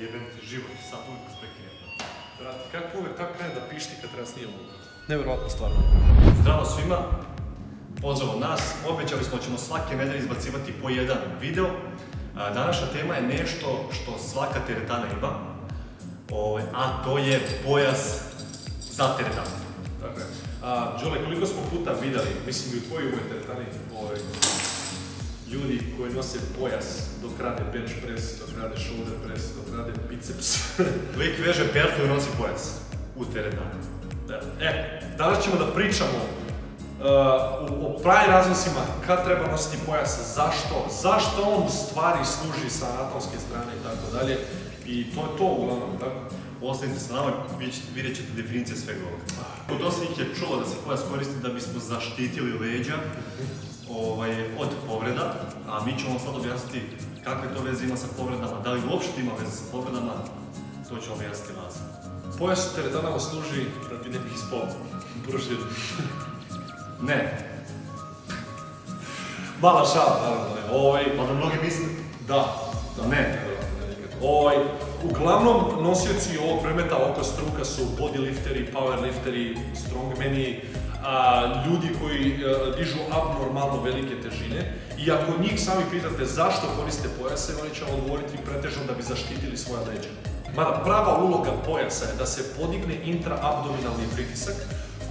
Jebem ti život, sad uvijek vas prekinem. Brate, kako uvijek tako krene da pišti kad nas nije uvijek? Nevjerojatno stvarno. Zdravo svima, pozdrav od nas. Obećali smo da ćemo svake nedelje izbacivati po jedan video. Današnja tema je nešto što svaka teretana ima, ovaj, a to je pojas za teretanu. Tako je. Đole, koliko smo puta vidjeli, mislim i u tvojoj uvijek teretani, ovaj, ljudi koji nose pojas dok rade bench press, dok rade shoulder press, dok rade biceps. Lik veže pertu i nosi pojas u teretanu. Da. E, danas ćemo da pričamo uh, o, pravim razlozima kad treba nositi pojas, zašto, zašto on u stvari služi sa anatomske strane i tako dalje. I to je to uglavnom, tako? Ostanite sa nama, vidjet- ćete definicije svega ovoga. Kod dosta njih je čulo da se pojas koristi da bismo zaštitili leđa ovaj, mi ćemo vam sad objasniti kakve to veze ima sa povredama, da li uopšte ima veze sa povredama, to ćemo objasniti vas. Pojas u teretanama služi radi nekih. Prošli. Ne, Mala šala, naravno, ne. Ovaj, pa da mnogi misle, da, da, Ne. Ovaj, uglavnom nosioci ovog predmeta oko struka su bodylifteri, powerlifteri, strongmeni, a, ljudi koji e, dižu abnormalno velike težine i ako njih sami pitate zašto koriste pojase, oni će odgovoriti pretežno da bi zaštitili svoja leđa. Mada prava uloga pojasa je da se podigne intraabdominalni pritisak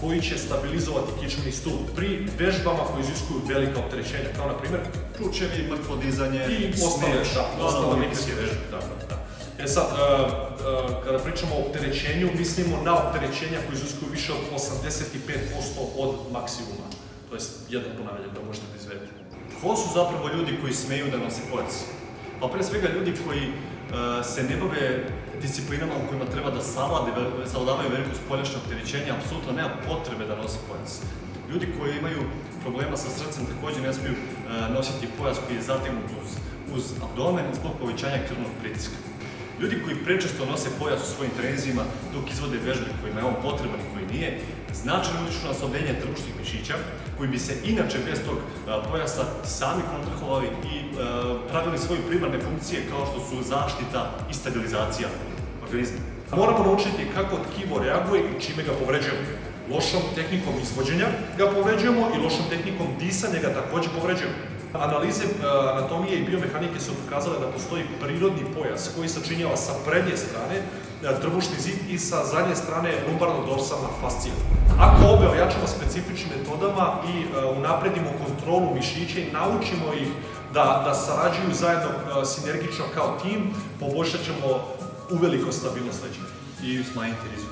koji će stabilizovati kičmeni stup pri vežbama koje iziskuju velika opterećenja, kao na primjer ključevi, mrtvo dizanje, i ostale, da, ono, ostale neke vežbe. vežbe. Da, da. E sad, uh, uh, kada pričamo o opterećenju, mislimo na opterećenja koji iziskuju više od 85% od maksimuma. To jest jedno ponavljanje da možete da izvedete. Ko su zapravo ljudi koji smeju da nose pojas? Pa pre svega ljudi koji e, se ne bave disciplinama u kojima treba da savlade, savladavaju veliko spoljašnje opterećenje, apsolutno nema potrebe da nose pojas. Ljudi koji imaju problema sa srcem također ne smiju e, nositi pojas koji je zategnut uz, uz abdomen zbog povećanja krvnog pritiska. Ljudi koji prečesto nose pojas u svojim trenzima dok izvode vežbe kojima je on potreban i koji nije, značajno utiču na oslabljenje trbušnih mišića koji bi se inače bez tog pojasa sami kontrahovali i a, pravili svoje primarne funkcije kao što su zaštita i stabilizacija organizma. Moramo naučiti kako tkivo reaguje i čime ga povređujemo. Lošom tehnikom izvođenja ga povređujemo i lošom tehnikom disanja ga također povređujemo. Analize e, anatomije i biomehanike su pokazale da postoji prirodni pojas koji sačinjava sa prednje strane e, trbušni zid i sa zadnje strane lumbarno-dorsalna fascija. Ako obe ojačamo specifičnim metodama i e, unapredimo kontrolu mišića i naučimo ih da, da sarađuju zajedno sinergično kao tim, poboljšat ćemo uveliko stabilnost leđa. I smanjiti rizik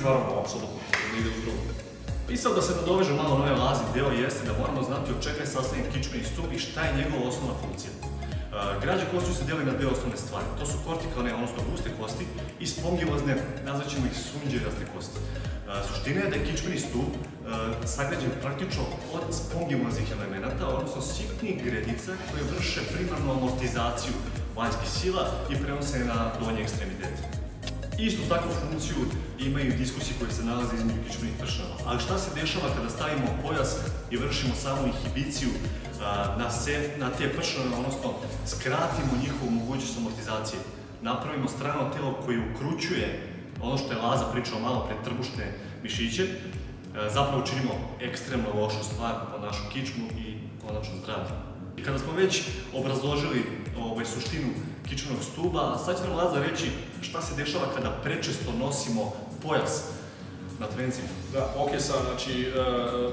I naravno, apsolutno, ne ide u drugo. I sad da se nadovežem malo na ovaj lazni deo jeste da moramo znati od čega je sastavljen kičmeni stup i šta je njegova osnovna funkcija. Uh, građe kosti se dijeli na dve osnovne stvari. To su kortikalne, odnosno guste kosti i spongilozne, nazvaćemo ih sunđeraste kosti. Uh, suština je da je kičmeni stup uh, sagrađen praktično od spongiloznih elemenata, odnosno sitnih gredica koje vrše primarnu amortizaciju vanjskih sila i prenose na donje ekstremitete. Istu takvu funkciju imaju diskusije koje se nalaze između kičmenih pršava. Ali šta se dešava kada stavimo pojas i vršimo samu inhibiciju na, se, na te pršave, odnosno skratimo njihovu mogućnost amortizacije. Napravimo strano telo koje ukrućuje ono što je Laza pričao malo pre trbušne mišiće, a, zapravo činimo ekstremno lošu stvar po našu kičmu i konačno zdravlje. I kada smo već obrazložili ovaj, suštinu kičmenog stuba, sad će nam Laza reći šta se dešava kada prečesto nosimo pojas na trencima. Da, ok, sad, znači, e,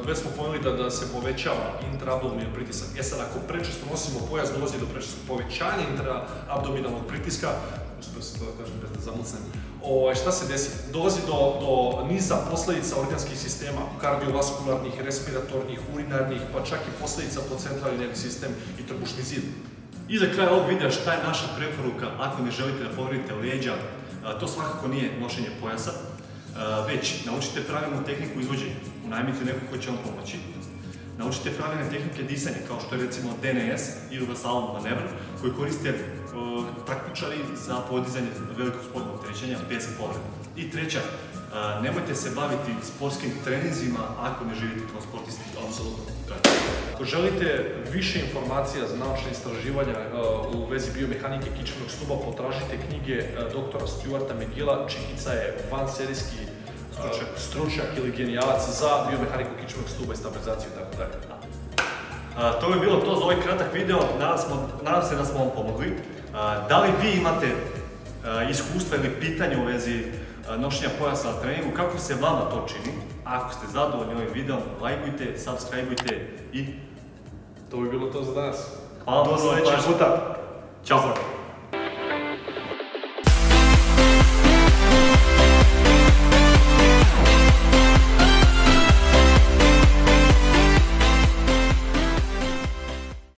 već smo pomenuli da, da se povećava intraabdominalni pritisak. E sad, ako prečesto nosimo pojas, dolazi do prečesto povećanja intraabdominalnog pritiska, uspio sam to da kažem da zamucnem, ovaj, šta se desi? Dolazi do, do niza posljedica organskih sistema, kardiovaskularnih, respiratornih, urinarnih, pa čak i posljedica po centralni nervni sistem i trbušni zid. I za kraj ovog videa šta je naša preporuka ako ne želite da povredite leđa, to svakako nije nošenje pojasa, već naučite pravilnu tehniku izvođenja, unajmite nekog ko će vam pomoći, naučite pravilne tehnike disanja, kao što je recimo DNS ili vasalno manevr, koji koriste uh, takmičari za podizanje velikog spodnog opterećenja bez povreda. I treća, uh, nemojte se baviti sportskim treninzima ako ne živite kao sportisti. Apsolutno. Ako želite više informacija za naučne istraživanja uh, u vezi biomehanike kičmenog stuba, potražite knjige doktora Stuarta McGilla. Čikica je vanserijski Stručnjak. stručnjak ili genijalac za biomehaniku kičmenog stuba i stabilizaciju i tako dalje. To bi bilo to za ovaj kratak video, nadam, smo- nadam se da smo vam pomogli. A, da li vi imate a, iskustva ili pitanje u vezi a, nošenja pojasa na treningu, kako se vama to čini? Ako ste zadovoljni ovim videom, lajkujte, subscribeujte i To bi bilo to za danas. hvala vam Do sljedećeg puta. Ćao!